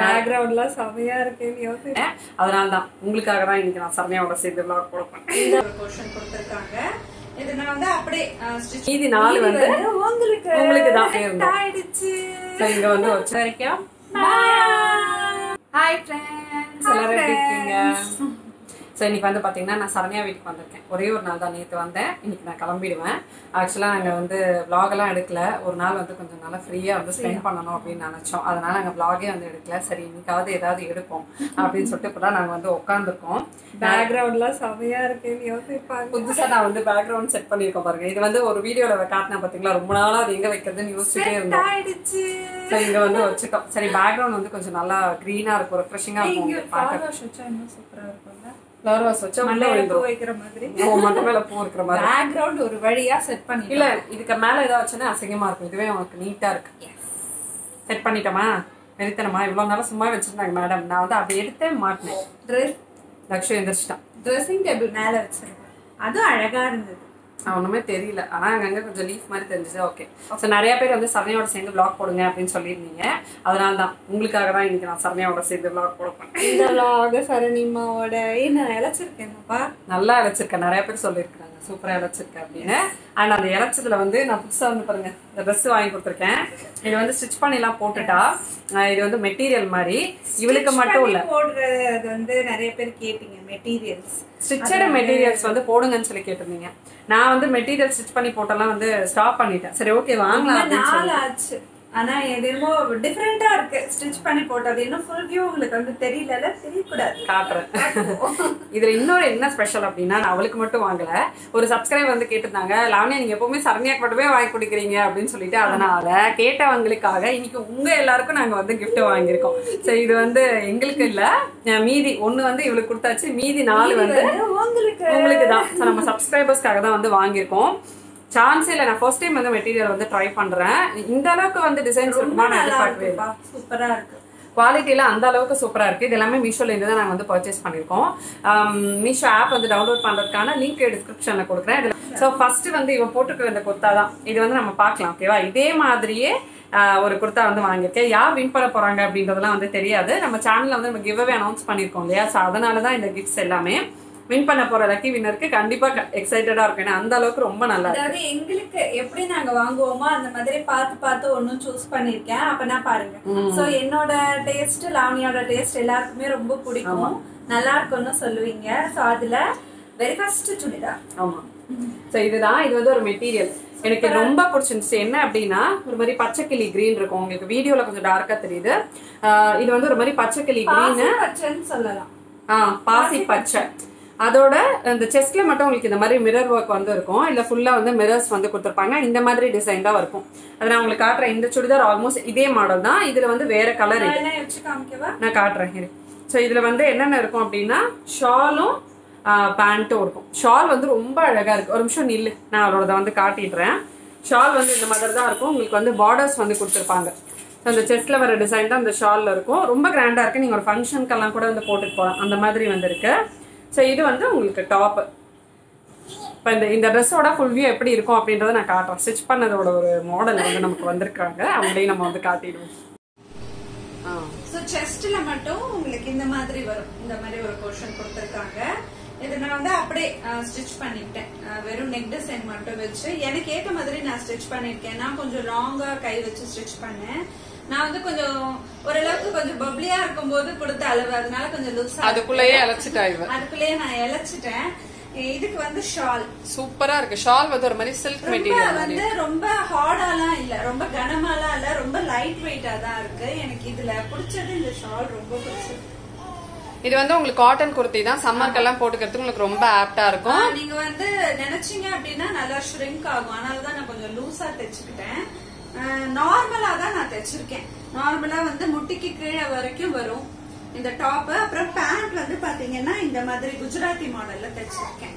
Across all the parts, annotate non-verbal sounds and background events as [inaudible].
பேக்ரவுண்ட்லாம் செமையா இருக்குன்னு யோசிச்சேன் அதனால தான் உங்களுக்காக தான் இன்னைக்கு நான் சரண்யாவோட சேர்ந்து போறேன். ஒரு போர்ஷன் கொடுத்திருக்காங்க. இது நான் வந்து அப்படியே மீதி நாலு வந்து உங்களுக்கு உங்களுக்கு தான் இருந்தோம். ஆயிடுச்சு. இங்க வந்து வச்ச வரைக்கும் ஹாய் ஃப்ரெண்ட்ஸ் எல்லாரும் எப்படி இருக்கீங்க? ஸோ இன்னைக்கு வந்து பார்த்தீங்கன்னா நான் சரண்யா வீட்டுக்கு வந்திருக்கேன். ஒரே ஒரு நாள் தான் நேற்று வந்தேன். இன்னைக்கு நான் கிளம்பிடுவேன். ஆக்சுவலாக நாங்கள் வந்து எல்லாம் எடுக்கல. ஒரு நாள் வந்து கொஞ்சம் நல்லா ஃப்ரீயாக வந்து ஸ்பெண்ட் பண்ணணும் அப்படின்னு நினச்சோம். அதனால நாங்கள் vlog-ஏ வந்து எடுக்கல. சரி இன்னைக்காவது ஏதாவது எடுப்போம் அப்படின்னு சொல்லிட்டு இப்போ தான் நாங்கள் வந்து உட்காந்துருக்கோம் பேக்ரவுண்ட்லாம் செமையா இருக்குன்னு யோசிப்பாங்க. புதுசா நான் வந்து பேக்ரவுண்ட் செட் பண்ணிருக்கேன் பாருங்க. இது வந்து ஒரு வீடியோல காட்டினா பாத்தீங்களா? ரொம்ப நாளா அது எங்க வைக்கிறதுன்னு யோசிச்சுட்டே இருந்தோம். சரி இங்க வந்து வச்சுட்டோம். சரி பேக்ரவுண்ட் வந்து கொஞ்சம் நல்லா கிரீனா இருக்கும் ரெஃப்ரெஷிங்கா இருக்கும் பார்க்க ஃபாலோஸ் வச்சா இன்னும் சூப்பரா இருக்கும்ல? ஃப்ளவர் வாஸ் வச்சா உள்ள விழுந்துரும் வைக்கிற மாதிரி. ஓ மண்டை மேல பூ இருக்கிற மாதிரி. பேக்ரவுண்ட் ஒரு வழியா செட் பண்ணி இல்ல இதுக்கு மேல ஏதாவது வச்சுன்னா அசிங்கமா இருக்கும். இதுவே உனக்கு நீட்டா இருக்கு. செட் பண்ணிட்டோமா? நிறுத்தணுமா இவ்வளவு நாளா சும்மா வச்சிருந்தாங்க மேடம் நான் வந்து அப்படி எடுத்தே மாட்டினேன். ட்ரெஸ் லக்ஷ்மி எந்திரிச்சிட்டான். ட்ரெஸ்ஸிங் டேபிள் மேல வச்சிருக்கேன். அதுவும் அழகா இருந்தது. நான் ஒண்ணுமே தெரியல. ஆனா அங்கங்க கொஞ்சம் லீஃப் மாதிரி தெரிஞ்சது. ஓகே ஸோ நிறைய பேர் வந்து சரண்யாவோட சேர்ந்து vlog போடுங்க அப்படின்னு சொல்லியிருந்தீங்க. அதனால தான் உங்களுக்காக தான் இன்னைக்கு நான் சரண்யாவோட சேர்ந்து vlog போட போறேன். இந்த vlog சரணிமாவோட நான் இழைச்சிருக்கேன்ப்பா? நல்லா இழைச்சிருக்கேன். நிறைய பேர் சொல்லியிருக்காங்க சூப்பரா இழைச்சிருக்கேன் அப்படின்னு. அண்ட் அந்த இழைச்சதுல வந்து நான் புதுசா வந்து பாருங்க இந்த ட்ரெஸ் வாங்கி கொடுத்துருக்கேன். இது வந்து ஸ்டிச் பண்ணிலாம் போட்டுட்டா இது வந்து மெட்டீரியல் மாதிரி. இவளுக்கு மட்டும் இல்ல. போடுறது வந்து நிறைய பேர் கேட்டீங்க மெட்டீரியல்ஸ் ஸ்டிச்சட் மெட்டீரியல்ஸ் வந்து போடுங்கன்னு சொல்லி கேட்டிருந்தீங்க. நான் வந்து மெட்டீரியல் ஸ்டிச் பண்ணி போட்டெல்லாம் வந்து ஸ்டாப் பண்ணிட்டேன். சரி ஓகே வாங்கலாம் அப்படின்னு சொல்லி ஆனா இது என்னமோ டிஃப்ரெண்டா இருக்கு. ஸ்டிச் பண்ணி போட்டது. இன்னும் ஃபுல் வியூ உங்களுக்கு வந்து தெரியல தெரியக்கூடாது. காட்டுறேன். [laughs] இதுல இன்னொரு என்ன ஸ்பெஷல் அப்படின்னா நான் அவளுக்கு மட்டும் வாங்கல. ஒரு சப்ஸ்கிரைபர் வந்து கேட்டிருந்தாங்க லாவண்யா நீங்க எப்பவுமே சரண்யாக்கு மட்டுமே வாங்கி கொடுக்குறீங்க அப்படின்னு சொல்லிட்டு அதனால கேட்டவங்களுக்காக இன்னைக்கு உங்க எல்லாருக்கும் நாங்க வந்து gift வாங்கியிருக்கோம். சரி இது வந்து எங்களுக்கு இல்ல. மீதி ஒண்ணு வந்து இவளுக்கு கொடுத்தாச்சு. மீதி நாலு வந்து உங்களுக்கு. உங்களுக்கு தான். நம்ம சப்ஸ்கிரைபர்ஸ்க்காக தான் வந்து வாங்கியிருக்கோம். சான்ஸே இல்லை நான் ஃபர்ஸ்ட் டைம் வந்து மெட்டீரியல் வந்து ட்ரை பண்றேன். இந்த அளவுக்கு வந்து டிசைன்ஸ் இருக்குமா? நான் எதிர்பார்க்கவே இல்லை. சூப்பரா இருக்கு. குவாலிட்டியில அந்த அளவுக்கு சூப்பரா இருக்கு. இது எல்லாமே மீஷோல இருந்து தான் நாங்க வந்து பர்ச்சேஸ் பண்ணிருக்கோம் மீஷோ ஆப் வந்து டவுன்லோட் பண்றதுக்கான லிங்க் டிஸ்கிரிப்ஷன்ல கொடுக்குறேன். ஸோ ஃபர்ஸ்ட் வந்து இவ போட்டுக்கிற இந்த குர்த்தா தான். இது வந்து நம்ம பார்க்கலாம் ஓகேவா இதே மாதிரியே ஒரு குர்த்தா வந்து வாங்கியிருக்கேன். யார் வின் பண்ண போறாங்க அப்படின்றதெல்லாம் வந்து தெரியாது. நம்ம சேனல்ல வந்து நம்ம கிவ்அவே அனௌன்ஸ் பண்ணிருக்கோம் இல்லையா? ஸோ அதனால தான் இந்த கிஃப்ட்ஸ் எல்லாமே. வின் பண்ண போற லக்கி வின்னருக்கு கண்டிப்பா எக்ஸைட்டடா இருக்கும். ஏன்னா அந்த அளவுக்கு ரொம்ப நல்லா அதாவது எங்களுக்கு எப்படி நாங்க வாங்குவோமோ அந்த மாதிரி பார்த்து பார்த்து ஒன்னும் சூஸ் பண்ணிருக்கேன் அப்பனா பாருங்க. சோ என்னோட டேஸ்ட் லாவணியோட டேஸ்ட் எல்லாருக்குமே ரொம்ப பிடிக்கும். நல்லா இருக்கும்னு சொல்லுவீங்க. சோ அதுல வெரி ஃபர்ஸ்ட் சுடிதார் ஆமா. சோ இதுதான். இது வந்து ஒரு மெட்டீரியல் எனக்கு ரொம்ப பிடிச்சிருந்துச்சு. என்ன அப்படின்னா ஒரு மாதிரி பச்சைக்கிளி கிரீன் இருக்கும். உங்களுக்கு வீடியோல கொஞ்சம் டார்க்கா தெரியுது. இது வந்து ஒரு மாதிரி பச்சைக்கிளி கிரீன் சொல்லலாம். ஆஹ் பாசி பச்சை. அதோட இந்த செஸ்ட்ல மட்டும் உங்களுக்கு இந்த மாதிரி மிரர் ஒர்க் வந்து இருக்கும். இல்ல ஃபுல்லா வந்து மிரர்ஸ் வந்து கொடுத்துருப்பாங்க. இந்த மாதிரி டிசைன் தான் இருக்கும். அதை நான் உங்களுக்கு காட்டுறேன். இந்த சுடிதார் ஆல்மோஸ்ட் இதே மாடல் தான். இதுல வந்து வேற கலர் நான் காட்டுறேன். ஸோ இதில் வந்து என்னென்ன இருக்கும் அப்படின்னா ஷாலும் பேண்ட்டும் இருக்கும். ஷால் வந்து ரொம்ப அழகாக இருக்கு. ஒரு நிமிஷம் நில்லு. நான் அவரோட வந்து காட்டிடுறேன். ஷால் வந்து இந்த மாதிரி தான் இருக்கும். உங்களுக்கு வந்து பார்டர்ஸ் வந்து கொடுத்துருப்பாங்க. அந்த செஸ்ட்ல வர டிசைன் தான் அந்த ஷாலில் இருக்கும். ரொம்ப கிராண்டாக இருக்கு. நீங்கள் ஒரு ஃபங்க்ஷனுக்கெல்லாம் கூட வந்து போட்டுட்டு போகலாம் அந்த மாதிரி வந்து இருக்கு. ஸோ இது வந்து உங்களுக்கு டாப்பு இப்போ இந்த இந்த ட்ரெஸ்ஸோட ஃபுல் வியூ எப்படி இருக்கும் அப்படின்றத நான் காட்டுறேன். ஸ்டிச் பண்ணதோட ஒரு மாடல் வந்து நமக்கு வந்திருக்காங்க. அவங்களையும் நம்ம வந்து காட்டிடுவோம். ஆ. செஸ்ட்ல மட்டும் உங்களுக்கு இந்த மாதிரி வரும். இந்த மாதிரி ஒரு போர்ஷன் கொடுத்துருக்காங்க. இது நான் வந்து அப்படியே ஸ்டிச் பண்ணிட்டேன் வெறும் நெக் டிசைன் மட்டும் வச்சு. எனக்கு ஏத்த மாதிரி நான் ஸ்டிச் பண்ணிருக்கேன் நான் கொஞ்சம் லாங்கா கை வச்சு ஸ்டிச் பண்ணேன். நான் வந்து கொஞ்சம் ஓரளவுக்கு கொஞ்சம் பப்ளியா இருக்கும்போது கொடுத்த அளவு. அதனால கொஞ்சம் லூஸா அதுக்குள்ளேயே அழைச்சிட்டா இவ. அதுக்குள்ளேயே நான் இழைச்சிட்டேன் இதுக்கு வந்து ஷால் சூப்பரா இருக்கு. ஷால் வந்து ஒரு மாதிரி சில்க் மெட்டீரியல் வந்து ரொம்ப ஹார்டாலாம் இல்ல. ரொம்ப கனமாலாம் இல்ல. ரொம்ப லைட் வெயிட்டா தான் இருக்கு. எனக்கு இதுல பிடிச்சது இந்த ஷால் ரொம்ப பிடிச்சது. இது வந்து உங்களுக்கு காட்டன் குர்த்தி தான். சம்மர்க்கெல்லாம் போட்டுக்கிறதுக்கு உங்களுக்கு ரொம்ப ஆப்டா இருக்கும். நீங்க வந்து நினைச்சீங்க அப்படின்னா நல்லா ஷ்ரிங்க் ஆகும். அதனால தான் நான் கொஞ்சம் லூசா தைச்சுக்கிட்டேன். நார்மலா தான் நான் தைச்சிருக்கேன். நார்மலா வந்து முட்டிக்கு கீழே வரைக்கும் வரும். இந்த டாப் அப்புறம் பேண்ட் வந்து பாத்தீங்கன்னா இந்த மாதிரி குஜராத்தி மாடல்ல தைச்சிருக்கேன்.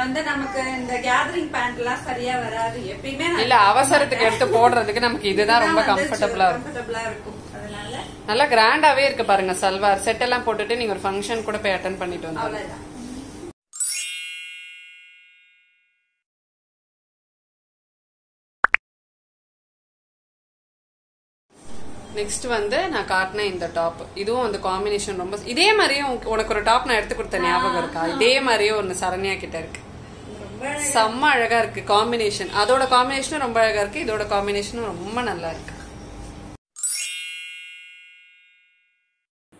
வந்து நமக்கு இந்த கேதரிங் பேண்ட் எல்லாம் சரியா வராது. எப்பயுமே இல்ல அவசரத்துக்கு எடுத்து போடுறதுக்கு நமக்கு [laughs] இதுதான் ரொம்ப கம்ஃபர்டபுளா இருக்கும். கம்ஃபர்டபுளா இருக்கும். அதனால நல்லா கிராண்டாவே இருக்கு பாருங்க சல்வார். செட் எல்லாம் போட்டுட்டு நீங்க ஒரு ஃபங்க்ஷன் கூட போய் அட்டன் பண்ணிட்டு வந்தாங்க நெக்ஸ்ட் வந்து நான் காட்டின இந்த டாப் இதுவும் வந்து காம்பினேஷன் ரொம்ப இதே மாதிரியே உனக்கு- ஒரு டாப் நான் எடுத்து கொடுத்த ஞாபகம் இருக்கா? இதே மாதிரியே ஒன்னு சரண்யா கிட்ட இருக்கு. ரொம்ப செம்ம அழகா இருக்கு காம்பினேஷன் அதோட காம்பினேஷனும் ரொம்ப அழகா இருக்கு. இதோட காம்பினேஷனும் ரொம்ப நல்லா இருக்கு.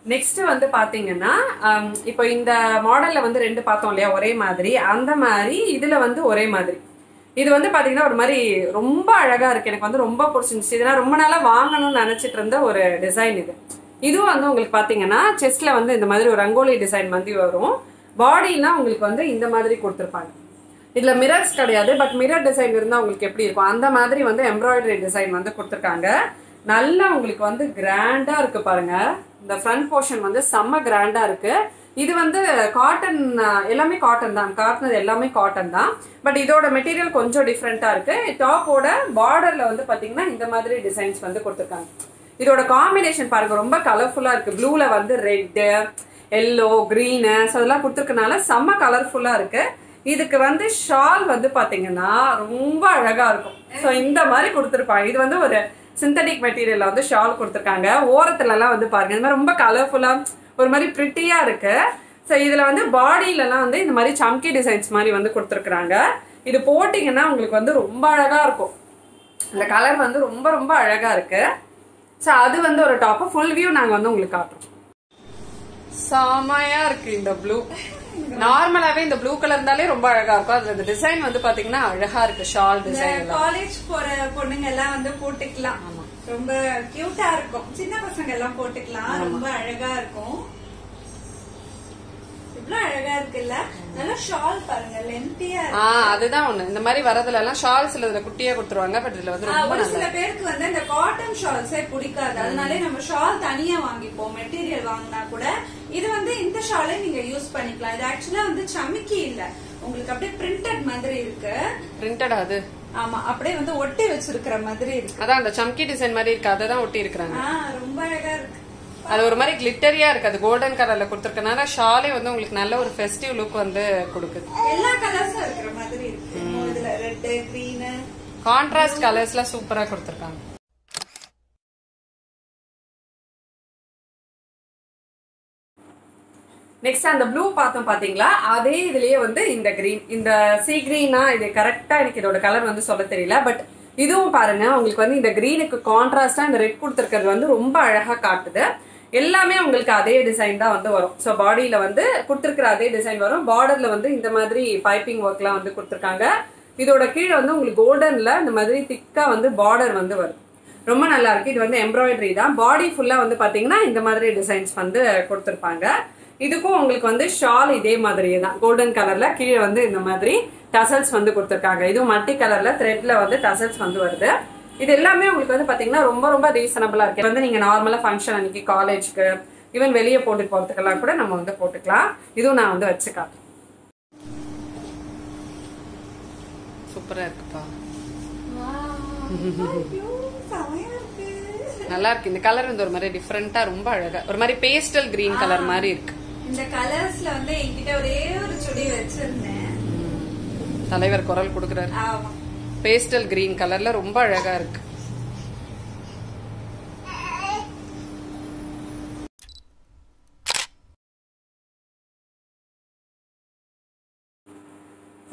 நெக்ஸ்ட் வந்து பாத்தீங்கன்னா இப்போ இந்த மாடல்ல வந்து ரெண்டு பார்த்தோம் இல்லையா? ஒரே மாதிரி. அந்த மாதிரி இதுல வந்து ஒரே மாதிரி. இது வந்து பார்த்தீங்கன்னா ஒரு மாதிரி ரொம்ப அழகாக இருக்குது எனக்கு வந்து ரொம்ப பிடிச்சிருந்துச்சு. இதெல்லாம் ரொம்ப நாளாக வாங்கணும்னு நினச்சிட்டு இருந்த ஒரு டிசைன் இது. இதுவும் வந்து உங்களுக்கு பார்த்தீங்கன்னா செஸ்ட்ல வந்து இந்த மாதிரி ஒரு ரங்கோலி டிசைன் வந்து வரும். பாடிலாம் உங்களுக்கு வந்து இந்த மாதிரி கொடுத்துருப்பாங்க. இதில் மிரர்ஸ் கிடையாது பட் மிரர் டிசைன் இருந்தால் உங்களுக்கு எப்படி இருக்கும்? அந்த மாதிரி வந்து எம்ப்ராய்டரி டிசைன் வந்து கொடுத்துருக்காங்க. நல்லா உங்களுக்கு வந்து கிராண்டாக இருக்குது பாருங்கள் இந்த ஃப்ரண்ட் போர்ஷன் வந்து செம்ம கிராண்டாக இருக்குது இது வந்து காட்டன் எல்லாமே காட்டன் தான். காட்டினது எல்லாமே காட்டன் தான். பட் இதோட மெட்டீரியல் கொஞ்சம் டிஃப்ரெண்ட்டாக இருக்குது டாப்போட பார்டரில் வந்து பார்த்தீங்கன்னா இந்த மாதிரி டிசைன்ஸ் வந்து கொடுத்துருக்காங்க. இதோட காம்பினேஷன் பாருங்கள் ரொம்ப கலர்ஃபுல்லாக இருக்குது ப்ளூவில் வந்து ரெட்டு எல்லோ க்ரீனு ஸோ அதெல்லாம் கொடுத்துருக்கனால செம்ம கலர்ஃபுல்லாக இருக்குது இதுக்கு வந்து ஷால் வந்து பார்த்தீங்கன்னா ரொம்ப அழகாக இருக்கும். ஸோ இந்த மாதிரி கொடுத்துருப்பாங்க. இது வந்து ஒரு சிந்தட்டிக் மெட்டீரியலில் வந்து ஷால் கொடுத்துருக்காங்க. ஓரத்துலலாம் வந்து பாருங்கள் இந்த மாதிரி ரொம்ப கலர்ஃபுல்லாக ஒரு மாதிரி பிரிட்டியா இருக்கு. ஸோ இதுல வந்து பாடியில எல்லாம் வந்து இந்த மாதிரி சம்கி டிசைன்ஸ் மாதிரி வந்து கொடுத்துருக்காங்க இது போட்டிங்கன்னா உங்களுக்கு வந்து ரொம்ப அழகா இருக்கும். இந்த கலர் வந்து ரொம்ப ரொம்ப அழகா இருக்கு. ஸோ அது வந்து ஒரு டாப் ஃபுல் வியூ நாங்க வந்து உங்களுக்கு காட்டுறோம். செமையா இருக்கு இந்த ப்ளூ நார்மலாவே இந்த ப்ளூ கலர் இருந்தாலே ரொம்ப அழகா இருக்கும். அதுல இந்த டிசைன் வந்து பாத்தீங்கன்னா அழகா இருக்கு ஷால் டிசைன் காலேஜ் போற பொண்ணுங்க எல்லாம் வந்து போட்டுக்கலாம். ரொம்ப கியூட்டா இருக்கும். சின்ன பசங்க எல்லாம் போட்டுக்கலாம் ரொம்ப அழகா இருக்கும். இவ்வளவு அழகா இருக்குல்ல? நல்லா ஷால் பாருங்க. லென்த்தியா அதுதான் ஒண்ணு. இந்த மாதிரி வரதுல எல்லாம் ஷால்ஸ் இதுல குட்டியா கொடுத்துருவாங்க பட் இதுல வந்து ரொம்ப ஒரு சில பேருக்கு வந்து இந்த காட்டன் ஷால்ஸே பிடிக்காது. அதனாலே நம்ம ஷால் தனியா வாங்கிப்போம். மெட்டீரியல் வாங்கினா கூட இது வந்து இந்த ஷாலே நீங்க யூஸ் பண்ணிக்கலாம். இது ஆக்சுவலா வந்து சமிக்கி இல்ல. உங்களுக்கு அப்படியே பிரிண்டட் மாதிரி இருக்கு. பிரிண்டட் அது? ஆமா அப்படியே வந்து ஒட்டி வச்சிருக்கிற மாதிரி இருக்கு. அதான் அந்த சம்கி டிசைன் மாதிரி இருக்கு. அதை தான் ஒட்டி இருக்கிறாங்க ரொம்ப அழகா இருக்கு. அது ஒரு மாதிரி கிளிட்டரியா இருக்கு. அது கோல்டன் கலர்ல கொடுத்துருக்கனால ஷாலே வந்து உங்களுக்கு நல்ல ஒரு ஃபெஸ்டிவ் லுக் வந்து கொடுக்குது. எல்லா கலர்ஸும் இருக்கிற மாதிரி இருக்கு. இதுல ரெட் கிரீன் கான்ட்ராஸ்ட் கலர்ஸ்லாம் சூப்பரா கொடுத்துருக்காங்க. நெக்ஸ்ட் அந்த ப்ளூ பார்த்தோம் பார்த்தீங்களா அதே இதுலயே வந்து இந்த கிரீன் இந்த சீ கிரீனா இது கரெக்டா எனக்கு இதோட கலர் வந்து சொல்ல தெரியல. பட் இதுவும் பாருங்க உங்களுக்கு வந்து இந்த கிரீனுக்கு கான்ட்ராஸ்டா இந்த ரெட் கொடுத்துருக்கிறது வந்து ரொம்ப அழகா காட்டுது. எல்லாமே உங்களுக்கு அதே டிசைன் தான் வந்து வரும். ஸோ பாடியில வந்து கொடுத்துருக்கிற அதே டிசைன் வரும். பார்டர்ல வந்து இந்த மாதிரி பைப்பிங் ஒர்க்லாம் வந்து கொடுத்துருக்காங்க. இதோட கீழே வந்து உங்களுக்கு கோல்டன்ல இந்த மாதிரி திக்கா வந்து பார்டர் வந்து வரும். ரொம்ப நல்லா இருக்கு. இது வந்து எம்ப்ராய்டரி தான். பாடி ஃபுல்லா வந்து பாத்தீங்கன்னா இந்த மாதிரி டிசைன்ஸ் வந்து கொடுத்துருப்பாங்க. இதுக்கும் உங்களுக்கு வந்து ஷால் இதே மாதிரியே தான். கோல்டன் கலர்ல கீழே வந்து இந்த மாதிரி டசல்ஸ் வந்து கொடுத்துருக்காங்க. இதுவும் மல்டி கலர்ல த்ரெட்ல வந்து டசல்ஸ் வந்து வருது. இது எல்லாமே உங்களுக்கு வந்து பாத்தீங்கன்னா ரொம்ப ரொம்ப ரீசனபிளா இருக்கு. வந்து நீங்க நார்மலா ஃபங்க்ஷன் அன்னைக்கு காலேஜ்க்கு ஈவன் வெளியே போட்டு போறதுக்கெல்லாம் கூட நம்ம வந்து போட்டுக்கலாம். இதுவும் நான் வந்து வச்சுக்கலாம் சூப்பரா இருக்குப்பா. நல்லா இருக்கு. இந்த கலர் வந்து ஒரு மாதிரி டிஃப்ரெண்டா ரொம்ப அழகா ஒரு மாதிரி பேஸ்டல் கிரீன் கலர் மாதிரி இருக்கு. இந்த கலர்ஸ்ல வந்து என்கிட்ட ஒரே ஒரு சுடி வச்சிருந்தேன். தலைவர் குரல் கொடுக்குறாரு. பேஸ்டல் கிரீன் கலர்ல ரொம்ப அழகா இருக்கு.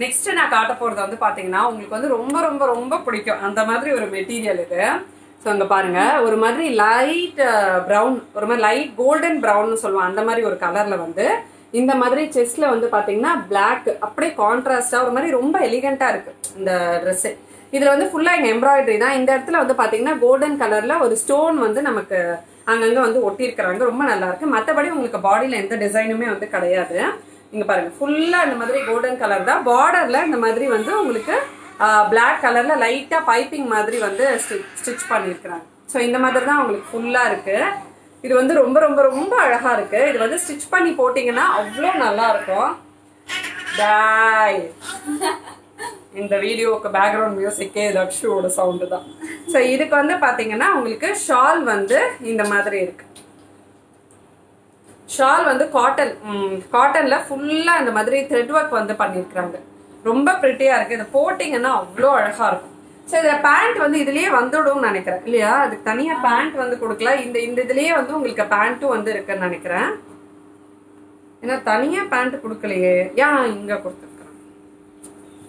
நெக்ஸ்ட் நான் காட்ட போறது வந்து பாத்தீங்கன்னா உங்களுக்கு வந்து ரொம்ப ரொம்ப ரொம்ப பிடிக்கும். அந்த மாதிரி ஒரு மெட்டீரியல் இது. ஸோ அங்கே பாருங்க ஒரு மாதிரி லைட் ப்ரௌன் ஒரு மாதிரி லைட் கோல்டன் ப்ரௌன்னு சொல்லுவோம் அந்த மாதிரி ஒரு கலரில் வந்து இந்த மாதிரி செஸ்ட்ல வந்து பார்த்தீங்கன்னா பிளாக் அப்படியே கான்ட்ராஸ்டாக ஒரு மாதிரி ரொம்ப எலிகண்டா இருக்கு இந்த ட்ரெஸ்ஸு இதில் வந்து ஃபுல்லாக எங்கள் எம்ப்ராய்டரி தான். இந்த இடத்துல வந்து பார்த்தீங்கன்னா கோல்டன் கலரில் ஒரு ஸ்டோன் வந்து நமக்கு அங்கங்கே வந்து ஒட்டியிருக்கிறாங்க. ரொம்ப நல்லா இருக்கு. உங்களுக்கு பாடியில் எந்த டிசைனுமே வந்து கிடையாது. இங்கே பாருங்க ஃபுல்லாக இந்த மாதிரி கோல்டன் கலர் தான். பார்டரில் இந்த மாதிரி வந்து உங்களுக்கு பிளாக் கலரில் லைட்டாக பைப்பிங் மாதிரி வந்து ஸ்டிச் பண்ணியிருக்கிறாங்க ஸோ இந்த மாதிரி தான் உங்களுக்கு ஃபுல்லாக இருக்குது இது வந்து ரொம்ப ரொம்ப ரொம்ப அழகாக இருக்குது இது வந்து ஸ்டிச் பண்ணி போட்டிங்கன்னா அவ்வளோ நல்லாயிருக்கும் டாய் இந்த வீடியோவுக்கு பேக்ரவுண்ட் மியூசிக்கே லக்ஷுவோட சவுண்டு தான். ஸோ இதுக்கு வந்து பார்த்தீங்கன்னா உங்களுக்கு ஷால் வந்து இந்த மாதிரி இருக்கு. ஷால் வந்து காட்டன் காட்டனில் ஃபுல்லாக இந்த மாதிரி த்ரெட் ஒர்க் வந்து பண்ணியிருக்கிறாங்க ரொம்ப பிரிட்டியா இருக்கு. இதை போட்டீங்கன்னா அவ்வளோ அழகா இருக்கும். ஸோ இதில் பேண்ட் வந்து இதுலயே வந்துடும்னு நினைக்கிறேன். இல்லையா? அதுக்கு தனியா பேண்ட் வந்து கொடுக்கல. இந்த இந்த இதுலயே வந்து உங்களுக்கு பேண்ட்டும் வந்து இருக்குன்னு நினைக்கிறேன். ஏன்னா தனியா பேண்ட் கொடுக்கலையே. ஏன் இங்க கொடுத்துருக்காங்க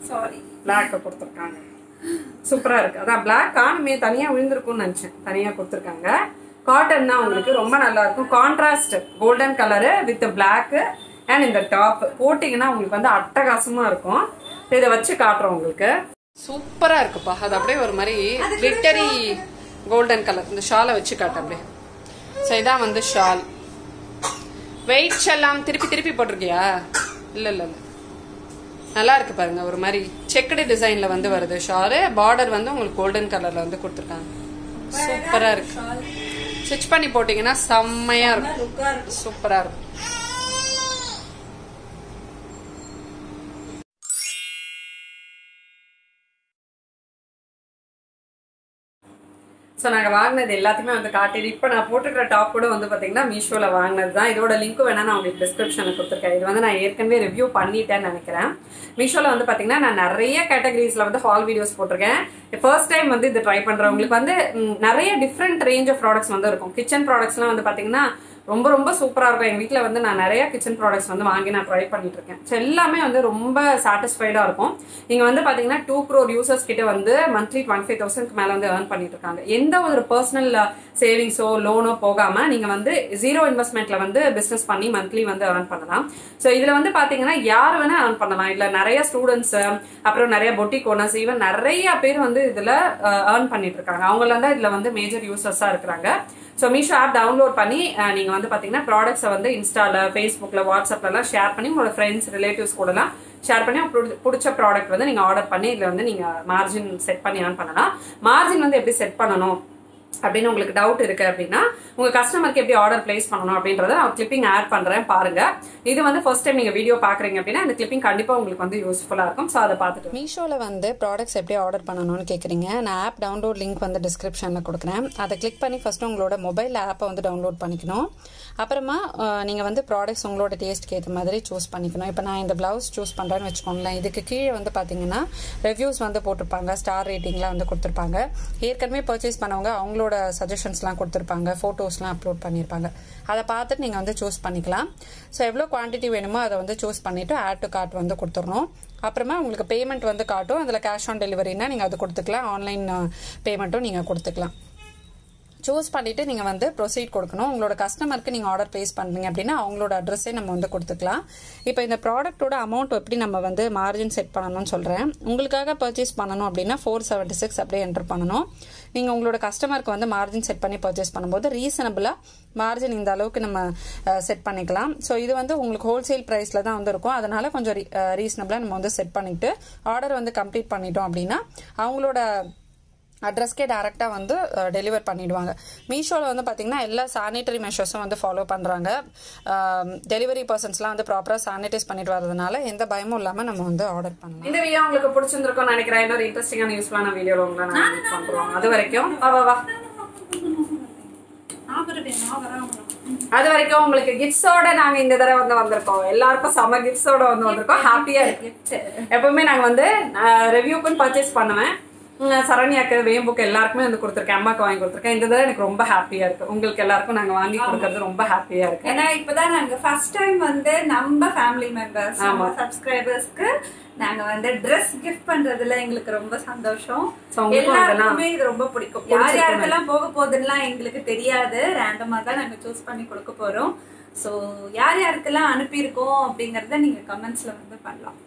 சாரி பிளாக் கொடுத்துருக்காங்க. சூப்பரா இருக்கு. அதான் பிளாக் காணுமே தனியா விழுந்திருக்கும்னு நினைச்சேன். தனியா கொடுத்துருக்காங்க. காட்டன் தான் உங்களுக்கு ரொம்ப நல்லா இருக்கும். Contrast golden colour with black and இந்த டாப் போட்டிங்கன்னா உங்களுக்கு வந்து அட்டகாசமா இருக்கும். இதை வச்சு காட்டுறோம் உங்களுக்கு. சூப்பரா இருக்குப்பா. அது அப்படியே ஒரு மாதிரி கிளிட்டரி கோல்டன் கலர் இந்த ஷாலை வச்சு காட்டு அப்படியே. ஸோ இதான் வந்து ஷால் வெயிட் எல்லாம் திருப்பி திருப்பி போட்டிருக்கியா? இல்ல இல்ல இல்ல. நல்லா இருக்கு பாருங்க. ஒரு மாதிரி செக்குடு டிசைன்ல வந்து வருது ஷாலு பார்டர் வந்து உங்களுக்கு கோல்டன் கலர்ல வந்து கொடுத்துருக்காங்க. சூப்பரா இருக்கு. ஸ்டிச் பண்ணி போட்டீங்கன்னா செம்மையா இருக்கும். சூப்பரா இருக்கும். ஸோ நாங்கள் வாங்கினது எல்லாத்தையுமே வந்து காட்டிடு இப்போ நான் போட்டுக்கிற டாப் கூட வந்து பார்த்தீங்கன்னா மீஷோவில் வாங்கினது தான் இதோட லிங்க் வேணால் நான் உங்களுக்கு டிஸ்கிரிப்ஷனில் கொடுத்துருக்கேன். இது வந்து நான் ஏற்கனவே ரிவ்யூ பண்ணிட்டேன்னு நினைக்கிறேன். மீஷோவில் வந்து பார்த்தீங்கன்னா நான் நிறைய கேட்டகரிஸில் வந்து ஹால் வீடியோஸ் போட்டிருக்கேன். ஃபர்ஸ்ட் டைம் வந்து இது ட்ரை பண்ணுறவங்களுக்கு வந்து நிறைய டிஃப்ரெண்ட் ரேஞ்ச் ஆஃப் ப்ராடக்ட்ஸ் வந்து இருக்கும். கிச்சன் ப்ராடக்ட்ஸ்லாம் வந்து பார்த்தீங்கன்னா ரொம்ப ரொம்ப சூப்பராக இருக்கும். எங்கள் வீட்டில் வந்து நான் நிறையா கிச்சன் ப்ராடக்ட்ஸ் வந்து வாங்கி நான் ட்ரை பண்ணிட்டு இருக்கேன் ஸோ எல்லாமே வந்து ரொம்ப சாட்டிஸ்ஃபைடாக இருக்கும். நீங்கள் வந்து பார்த்தீங்கன்னா டூ க்ரோர் யூசர்ஸ் கிட்ட வந்து மந்த்லி டுவெண்ட்டி ஃபைவ் தௌசண்ட்க்கு மேலே வந்து ஏர்ன் பண்ணிட்டு இருக்காங்க எந்த ஒரு பர்சனல் சேவிங்ஸோ லோனோ போகாமல் நீங்கள் வந்து ஜீரோ இன்வெஸ்ட்மெண்ட்டில் வந்து பிஸ்னஸ் பண்ணி மந்த்லி வந்து ஏர்ன் பண்ணலாம். ஸோ இதில் வந்து பார்த்தீங்கன்னா யார் வேணால் ஏர்ன் பண்ணலாம். இல்லை நிறைய ஸ்டூடெண்ட்ஸ் அப்புறம் நிறைய பொட்டிக் ஓனர்ஸ் ஈவன் நிறைய பேர் வந்து இதில் ஏர்ன் பண்ணிட்டு இருக்காங்க அவங்களாம் தான் இதில் வந்து மேஜர் யூசர்ஸாக இருக்கிறாங்க. ஸோ மீஷோ ஆப் டவுன்லோட் பண்ணி நீங்கள் வந்து பார்த்தீங்கன்னா ப்ராடக்ட்ஸை வந்து இன்ஸ்டாவில் ஃபேஸ்புக்கில் வாட்ஸ்அப்லலாம் ஷேர் பண்ணி உங்களோட ஃப்ரெண்ட்ஸ் ரிலேட்டிவ்ஸ் கூடலாம் ஷேர் பண்ணி பிடிச்ச- ப்ராடக்ட் வந்து நீங்கள் ஆர்டர் பண்ணி இதில் வந்து நீங்கள் மார்ஜின் செட் பண்ணி ஏர்ன் பண்ணலாம். மார்ஜின் வந்து எப்படி செட் பண்ணணும்? அப்படின்னு உங்களுக்கு டவுட் இருக்கு அப்படின்னா உங்க கஸ்டமருக்கு எப்படி ஆர்டர் பிளேஸ் பண்ணணும் அப்படின்றத நான் கிளிப்பிங் ஆட் பண்றேன் பாருங்க. இது வந்து ஃபர்ஸ்ட் டைம் நீங்க வீடியோ பாக்குறீங்க அப்படின்னா இந்த கிளிப்பிங் கண்டிப்பா உங்களுக்கு வந்து யூஸ்ஃபுல்லா இருக்கும். ஸோ அதை பார்த்துட்டு மீஷோவில் வந்து ப்ராடக்ட்ஸ் எப்படி ஆர்டர் பண்ணணும்னு கேட்குறீங்க நான் ஆப் டவுன்லோட் லிங்க் வந்து டிஸ்கிரிப்ஷனில் கொடுக்குறேன். அதை கிளிக் பண்ணி ஃபஸ்ட்டு உங்களோட மொபைல் ஆப்பை வந்து டவுன்லோட் பண்ணிக்கணும். அப்புறமா நீங்கள் வந்து ப்ராடக்ட்ஸ் உங்களோட டேஸ்ட்க்கு ஏற்ற மாதிரி சூஸ் பண்ணிக்கணும். இப்போ நான் இந்த ப்ளவுஸ் சூஸ் பண்ணுறேன்னு வச்சுக்கோங்களேன். இதுக்கு கீழே வந்து பார்த்தீங்கன்னா ரிவ்யூஸ் வந்து போட்டிருப்பாங்க. ஸ்டார் ரேட்டிங்லாம் வந்து கொடுத்துருப்பாங்க. ஏற்கனவே பர்ச்சேஸ் பண்ணவங்க அவங்களோட சஜஷன்ஸ்லாம் கொடுத்துருப்பாங்க ஃபோட்டோஸ்லாம் அப்லோட் பண்ணியிருப்பாங்க. அதை பார்த்துட்டு நீங்கள் வந்து சூஸ் பண்ணிக்கலாம். ஸோ எவ்வளோ குவான்டிட்டி வேணுமோ அதை வந்து சூஸ் பண்ணிவிட்டு ஆட் டு கார்ட் வந்து கொடுத்துடணும். அப்புறமா உங்களுக்கு பேமெண்ட் வந்து காட்டும். அதில் கேஷ் ஆன் டெலிவரினா நீங்கள் அது கொடுத்துக்கலாம். ஆன்லைன் பேமெண்ட்டும் நீங்கள் கொடுத்துக்கலாம். சூஸ் பண்ணிட்டு நீங்கள் வந்து ப்ரொசீட் கொடுக்கணும். உங்களோட கஸ்டமருக்கு நீங்கள் ஆர்டர் ப்ளேஸ் பண்ணுறீங்க அப்படின்னா அவங்களோட அட்ரஸே நம்ம வந்து கொடுத்துக்கலாம். இப்போ இந்த ப்ராடக்ட்டோட அமௌண்ட் எப்படி நம்ம வந்து மார்ஜின் செட் பண்ணணும்னு சொல்கிறேன் உங்களுக்காக பர்ச்சேஸ் பண்ணணும் அப்படின்னா ஃபோர் செவன்ட்டி சிக்ஸ் அப்படியே என்டர் பண்ணணும். நீங்கள் உங்களோட கஸ்டமருக்கு வந்து மார்ஜின் செட் பண்ணி பர்ச்சேஸ் பண்ணும்போது ரீசனபிளாக மார்ஜின் இந்த அளவுக்கு நம்ம செட் பண்ணிக்கலாம். ஸோ இது வந்து உங்களுக்கு ஹோல்சேல் ப்ரைஸில் தான் வந்து இருக்கும் அதனால் கொஞ்சம் ரீசனபிளாக நம்ம வந்து செட் பண்ணிவிட்டு ஆர்டர் வந்து கம்ப்ளீட் பண்ணிட்டோம் அப்படின்னா அவங்களோட அட்ரஸ்க்கே டேரெக்டாக வந்து டெலிவர் பண்ணிடுவாங்க. மீஷோவில் வந்து பார்த்தீங்கன்னா எல்லா சானிட்டரி மெஷர்ஸும் வந்து ஃபாலோ பண்ணுறாங்க டெலிவரி பர்சன்ஸ்லாம் வந்து ப்ராப்பராக சானிடைஸ் பண்ணிட்டு வரதுனால எந்த பயமும் இல்லாமல் நம்ம வந்து ஆர்டர் பண்ணலாம். இந்த வீடியோ உங்களுக்கு பிடிச்சிருந்திருக்கும்னு நினைக்கிறேன். இன்னொரு இன்ட்ரெஸ்டிங்கான யூஸ்ஃபுல்லான வீடியோல உங்களை நான் பண்றோம். அது வரைக்கும் வா அது வரைக்கும் உங்களுக்கு கிஃப்ட்ஸோட நாங்க இந்த தடவை வந்து வந்திருக்கோம். எல்லாருக்கும் செம கிஃப்ட்ஸோட வந்து வந்திருக்கோம். ஹாப்பியா இருக்கு. எப்பவுமே நாங்க வந்து ரிவ்யூக்குன்னு பர்ச்சேஸ் பண்ணுவேன். சரண்யாக்கு வேம்புக்கு எல்லாருக்குமே வந்து கொடுத்துருக்கேன். அம்மாக்கு வாங்கி கொடுத்துருக்கேன். இந்த தடவை எனக்கு ரொம்ப ஹாப்பியா இருக்கு. உங்களுக்கு எல்லாருக்கும் நாங்க வாங்கி கொடுக்கறது ரொம்ப ஹாப்பியா இருக்கு. ஏன்னா இப்பதான் நாங்க ஃபர்ஸ்ட் டைம் வந்து நம்ம ஃபேமிலி மெம்பர்ஸ் ஆமா. சப்ஸ்கிரைபர்ஸ்க்கு நாங்க வந்து Dress gift பண்றதுல எங்களுக்கு ரொம்ப சந்தோஷம். எல்லாருக்குமே இது ரொம்ப பிடிக்கும். யார் யாருக்கெல்லாம் போக போகுதுன்னுலாம் எங்களுக்கு தெரியாது. ரேண்டமா தான் நாங்க சூஸ் பண்ணி கொடுக்க போறோம். சோ யார் யாருக்கெல்லாம் அனுப்பியிருக்கோம் அப்படிங்கறத நீங்க கமெண்ட்ஸ்ல வந்து பண்ணலாம்.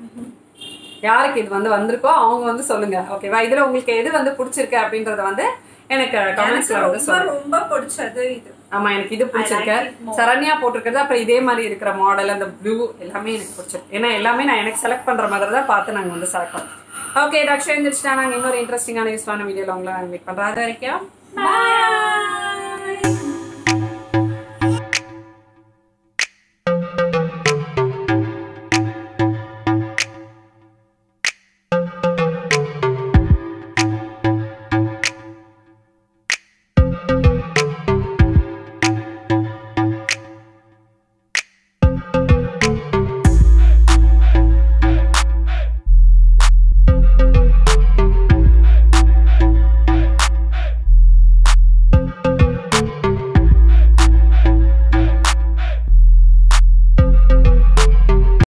யாருக்கு இது வந்து வந்திருக்கோ அவங்க வந்து சொல்லுங்க. ஓகேவா இதுல உங்களுக்கு எது வந்து பிடிச்சிருக்கு அப்படின்றத வந்து எனக்கு கமெண்ட்ஸ்ல வந்து ரொம்ப சொல்லுங்க. ரொம்ப பிடிச்சது இது. ஆமா எனக்கு இது பிடிச்சிருக்கு. சரண்யா போட்டிருக்கிறது அப்புறம் இதே மாதிரி இருக்கிற மாடல் அந்த ப்ளூ எல்லாமே எனக்கு பிடிச்சிருக்கு. ஏன்னா எல்லாமே நான் எனக்கு செலக்ட் பண்ற மாதிரி தான் பார்த்து நாங்க வந்து செலக்ட் பண்ணோம் ஓகே ரக்ஷா எழுந்திரிச்சிட்டா நாங்க இன்னொரு இன்ட்ரெஸ்டிங்கான யூஸ்ஃபான வீடியோல உங்களை மீட் பண்றோம் அது வரைக்கும்.